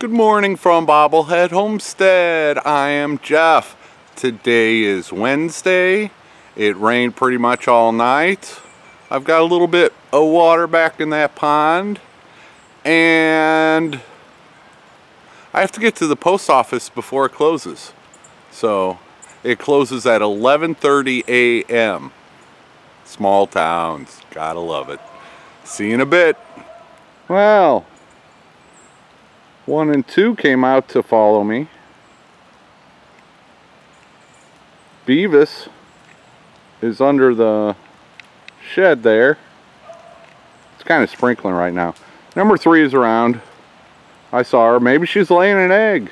Good morning from Bobblehead Homestead. I am Jeff. Today is Wednesday. It rained pretty much all night. I've got a little bit of water back in that pond. And I have to get to the post office before it closes. So it closes at 11.30 a.m. Small towns. Gotta love it. See you in a bit. Well, one and two came out to follow me. Beavis is under the shed there. It's kind of sprinkling right now. Number three is around. I saw her. Maybe she's laying an egg.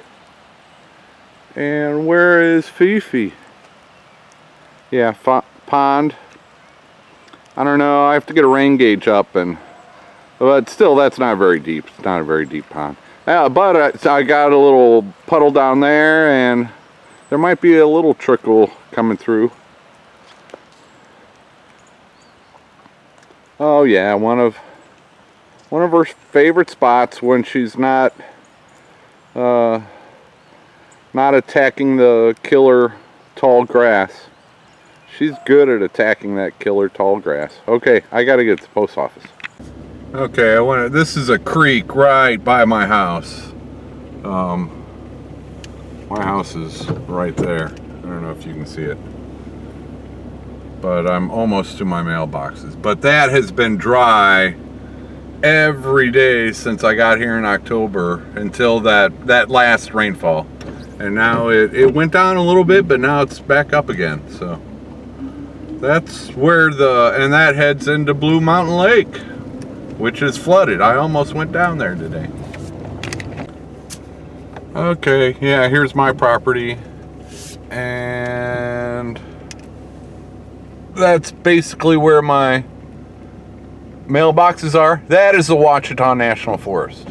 And where is Fifi? Yeah, pond. I don't know. I have to get a rain gauge up and but still that's not very deep. It's not a very deep pond. Yeah, but I, I got a little puddle down there and there might be a little trickle coming through. Oh yeah, one of one of her favorite spots when she's not uh, not attacking the killer tall grass. She's good at attacking that killer tall grass. Okay, I gotta get to the post office. Okay, I want this is a creek right by my house. Um, my house is right there. I don't know if you can see it. But I'm almost to my mailboxes. But that has been dry every day since I got here in October until that, that last rainfall. And now it, it went down a little bit, but now it's back up again. So that's where the, and that heads into Blue Mountain Lake which is flooded. I almost went down there today. Okay, yeah, here's my property. And that's basically where my mailboxes are. That is the Ouachita National Forest.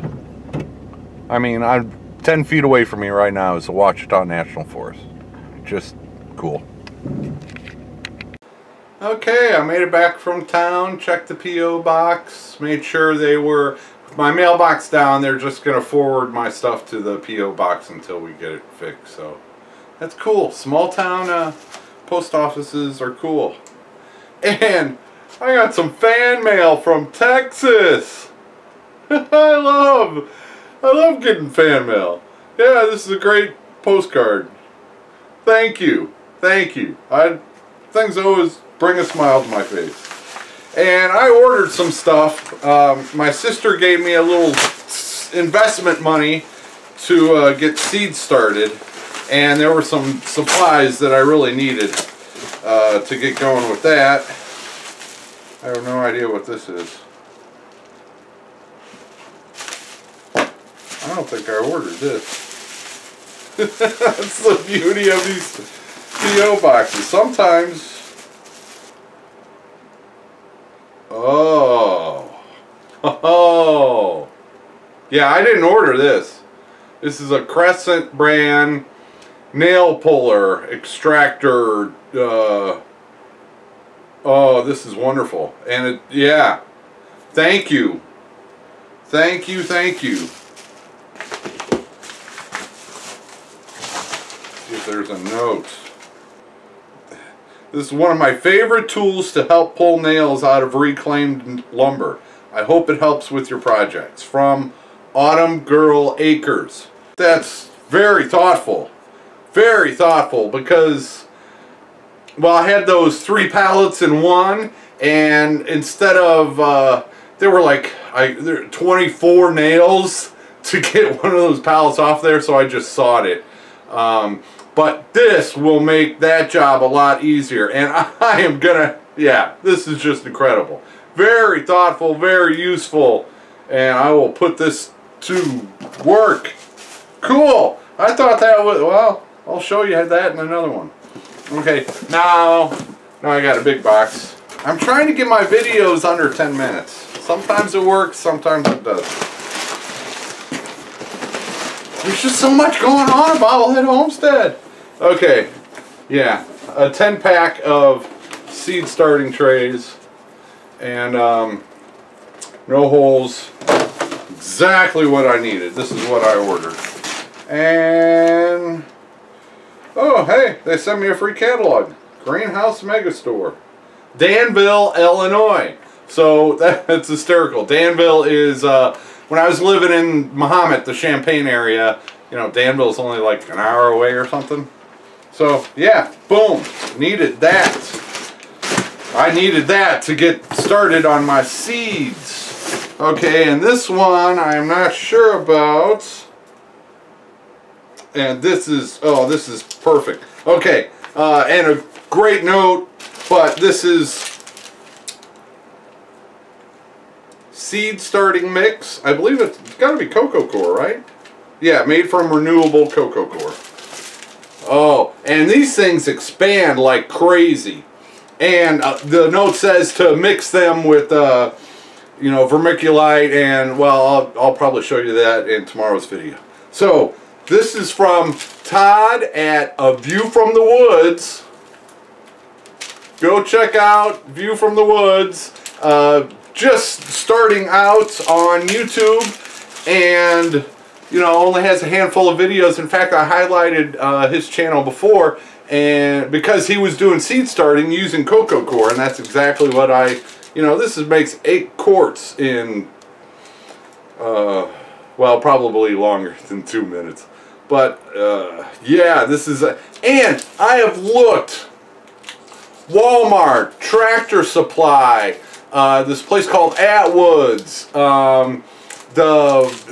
I mean, I'm 10 feet away from me right now is the Ouachita National Forest. Just cool. Okay, I made it back from town, checked the P.O. box, made sure they were, with my mailbox down, they're just going to forward my stuff to the P.O. box until we get it fixed, so that's cool. Small town uh, post offices are cool. And I got some fan mail from Texas. I love, I love getting fan mail. Yeah, this is a great postcard. Thank you. Thank you. I, things always bring a smile to my face. And I ordered some stuff. Um, my sister gave me a little investment money to uh, get seeds started. And there were some supplies that I really needed uh, to get going with that. I have no idea what this is. I don't think I ordered this. That's the beauty of these P.O. boxes. Sometimes Oh. Oh. Yeah, I didn't order this. This is a Crescent brand nail puller extractor. Uh, oh, this is wonderful. And it, yeah. Thank you. Thank you, thank you. See if there's a note. This is one of my favorite tools to help pull nails out of reclaimed lumber. I hope it helps with your projects. From Autumn Girl Acres. That's very thoughtful. Very thoughtful because, well, I had those three pallets in one and instead of, uh, there were like I, there were 24 nails to get one of those pallets off there so I just sawed it. Um, but this will make that job a lot easier. And I am gonna, yeah, this is just incredible. Very thoughtful, very useful. And I will put this to work. Cool. I thought that was, well, I'll show you that in another one. Okay, now, now I got a big box. I'm trying to get my videos under 10 minutes. Sometimes it works, sometimes it doesn't. There's just so much going on at Bobblehead Homestead. Okay, yeah, a 10 pack of seed starting trays and um, no holes, exactly what I needed. This is what I ordered. And, oh, hey, they sent me a free catalog. Greenhouse Megastore. Danville, Illinois. So that's hysterical. Danville is, uh, when I was living in Mahomet, the Champaign area, you know, Danville's only like an hour away or something. So, yeah, boom, needed that. I needed that to get started on my seeds. Okay, and this one I'm not sure about. And this is, oh, this is perfect. Okay, uh, and a great note, but this is seed starting mix. I believe it's, it's got to be coco coir, right? Yeah, made from renewable coco coir. Oh, and these things expand like crazy. And uh, the note says to mix them with, uh, you know, vermiculite and, well, I'll, I'll probably show you that in tomorrow's video. So, this is from Todd at A View from the Woods. Go check out View from the Woods. Uh, just starting out on YouTube and you know only has a handful of videos in fact I highlighted uh, his channel before and because he was doing seed starting using coco coir and that's exactly what I you know this is, makes eight quarts in uh, well probably longer than two minutes but uh, yeah this is a, and I have looked Walmart Tractor Supply uh, this place called Atwoods, um, the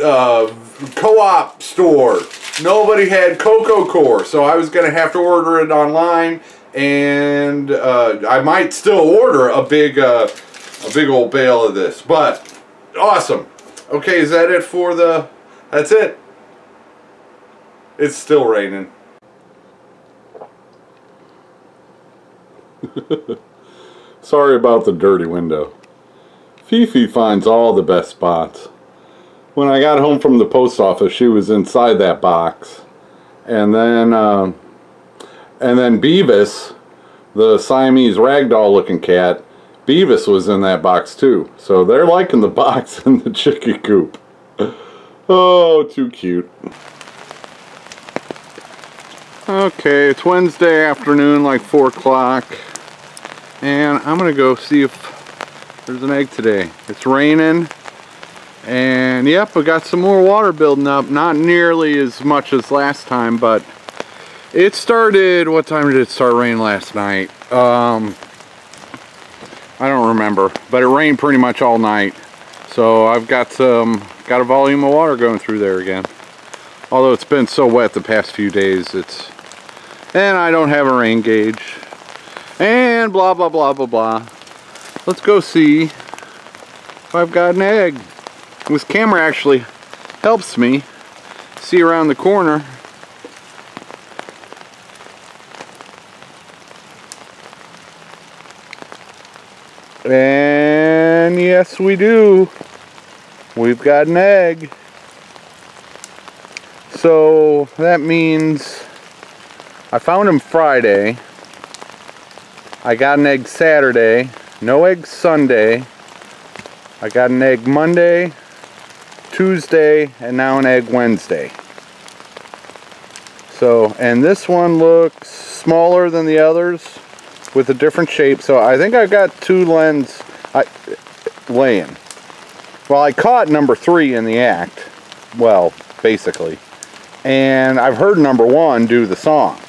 uh, co-op store. Nobody had coco coir, so I was going to have to order it online, and uh, I might still order a big, uh, a big old bale of this. But awesome. Okay, is that it for the? That's it. It's still raining. Sorry about the dirty window. Fifi finds all the best spots. When I got home from the post office, she was inside that box. And then, uh, and then Beavis, the Siamese ragdoll looking cat, Beavis was in that box too. So they're liking the box and the chicken coop. Oh, too cute. Okay, it's Wednesday afternoon, like 4 o'clock and I'm gonna go see if there's an egg today. It's raining and yep, we got some more water building up. Not nearly as much as last time, but it started, what time did it start raining last night? Um, I don't remember, but it rained pretty much all night. So I've got some, got a volume of water going through there again. Although it's been so wet the past few days, it's, and I don't have a rain gauge and blah blah blah blah blah let's go see if I've got an egg this camera actually helps me see around the corner and yes we do. We've got an egg. So that means I found him Friday. I got an egg Saturday, no egg Sunday. I got an egg Monday, Tuesday, and now an egg Wednesday. So, and this one looks smaller than the others with a different shape. So I think I've got two lens I, laying. Well, I caught number three in the act. Well, basically. And I've heard number one do the song.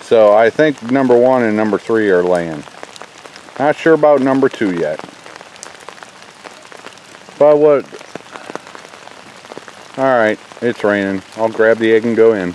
So I think number one and number three are laying. Not sure about number two yet. But what... Alright, it's raining. I'll grab the egg and go in.